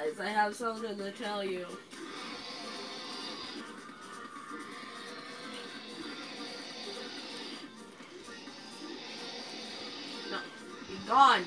guys, I have something to tell you. No, you're gone.